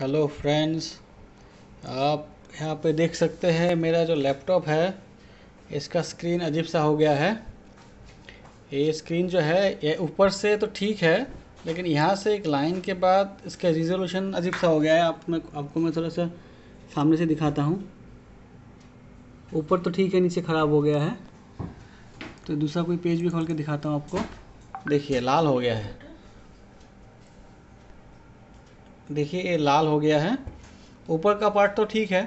Hello friends आप यहाँ पे देख सकते हैं मेरा जो लैपटॉप है, इसका स्क्रीन अजीब सा हो गया है। ये स्क्रीन जो है, ये ऊपर से तो ठीक है, लेकिन यहाँ से एक लाइन के बाद इसका रिजोल्यूशन अजीब सा हो गया है। आप मैं, आपको मैं थोड़ा सा सामने से दिखाता हूँ। ऊपर तो ठीक है, नीचे ख़राब हो गया है। तो दूसरा कोई पेज भी खोल के दिखाता हूँ आपको। देखिए, लाल हो गया है। देखिए ये लाल हो गया है। ऊपर का पार्ट तो ठीक है,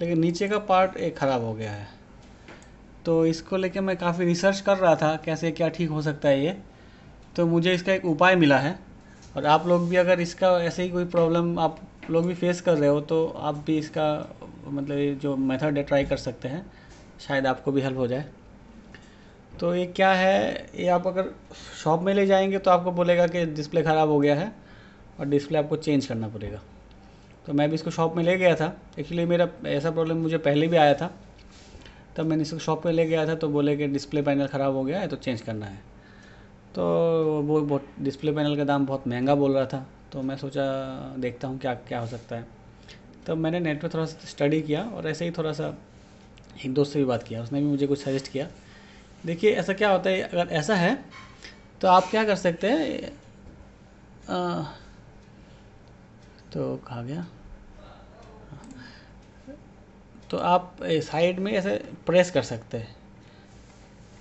लेकिन नीचे का पार्ट एक ख़राब हो गया है। तो इसको लेके मैं काफ़ी रिसर्च कर रहा था, कैसे क्या ठीक हो सकता है ये। तो मुझे इसका एक उपाय मिला है, और आप लोग भी अगर इसका ऐसे ही कोई प्रॉब्लम आप लोग भी फेस कर रहे हो तो आप भी इसका मतलब ये जो मेथड है ट्राई कर सकते हैं। शायद आपको भी हेल्प हो जाए। तो ये क्या है, ये आप अगर शॉप में ले जाएँगे तो आपको बोलेगा कि डिस्प्ले ख़राब हो गया है। और डिस्प्ले आपको चेंज करना पड़ेगा। तो मैं भी इसको शॉप में ले गया था। एक्चुअली मेरा ऐसा प्रॉब्लम मुझे पहले भी आया था। तब मैंने इसको शॉप में ले गया था तो बोले कि डिस्प्ले पैनल ख़राब हो गया है तो चेंज करना है। तो वो बहुत डिस्प्ले पैनल का दाम बहुत महँगा बोल रहा था। तो मैं सोचा देखता हूँ क्या क्या हो सकता है। तब मैंने नेट पर थोड़ा सा स्टडी किया और ऐसे ही थोड़ा सा एक दोस्त से भी बात किया। उसने भी मुझे कुछ सजेस्ट किया। देखिए ऐसा क्या होता है? अगर ऐसा है तो आप क्या कर सकते हैं? तो कहा गया। तो आप साइड में ऐसे प्रेस कर सकते हैं।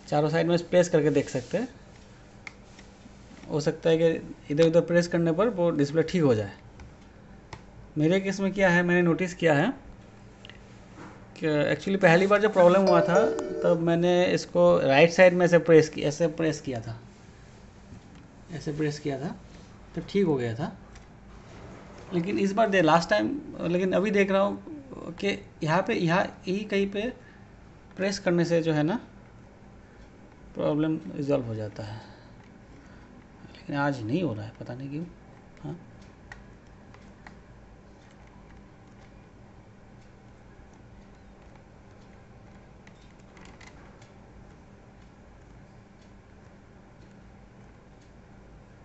चारों साइड में प्रेस करके देख सकते हैं। हो सकता है कि इधर उधर प्रेस करने पर वो डिस्प्ले ठीक हो जाए। मेरे केस में क्या है, मैंने नोटिस किया है कि एक्चुअली पहली बार जब प्रॉब्लम हुआ था, तब मैंने इसको राइट साइड में ऐसे प्रेस किया ऐसे प्रेस किया था। ऐसे प्रेस किया था, तब ठीक हो गया था। लेकिन इस बार दे लास्ट टाइम लेकिन अभी देख रहा हूँ कि यहाँ पे, यहाँ यही कहीं पे प्रेस करने से जो है ना प्रॉब्लम रिजॉल्व हो जाता है। लेकिन आज नहीं हो रहा है, पता नहीं क्यों। हाँ।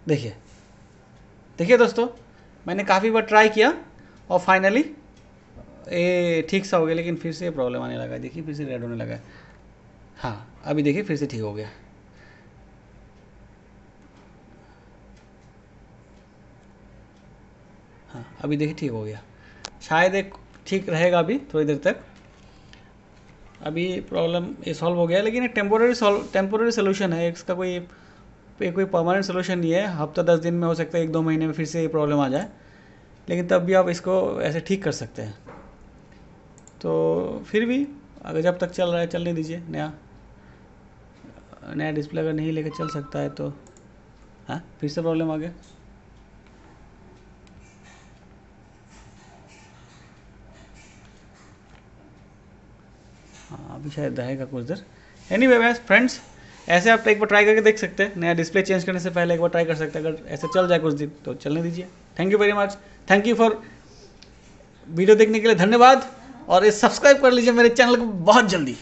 देखिए देखिए दोस्तों मैंने काफ़ी बार ट्राई किया, और फाइनली ये ठीक सा हो गया, लेकिन फिर से प्रॉब्लम आने लगा देखिए, फिर से रेड होने लगा हाँ। अभी देखिए, फिर से ठीक हो गया। हाँ अभी देखिए, ठीक हो गया। शायद एक ठीक रहेगा अभी, थोड़ी देर तक। अभी प्रॉब्लम ये सॉल्व हो गया, लेकिन एक टेम्पोररी सॉल्व टेम्पोररी सोल्यूशन है, इसका कोई ये कोई परमानेंट सोल्यूशन नहीं है। हफ़्ता दस दिन में हो सकता है, एक दो महीने में फिर से ये प्रॉब्लम आ जाए। लेकिन तब भी आप इसको ऐसे ठीक कर सकते हैं। तो फिर भी अगर जब तक चल रहा है, चलने दीजिए नया। नया डिस्प्ले अगर नहीं लेकर चल सकता है तो। हाँ? फिर से प्रॉब्लम आ गया। हाँ अभी शायद रहेगा कुछ देर। एनी वे फ्रेंड्स ऐसे आप एक बार ट्राई करके देख सकते हैं। नया डिस्प्ले चेंज करने से पहले एक बार ट्राई कर सकते हैं। अगर ऐसे चल जाए कुछ दिन तो चलने दीजिए। Thank you very much thank you for video देखने के लिए धन्यवाद। और सब्सक्राइब कर लीजिए मेरे चैनल को बहुत जल्दी।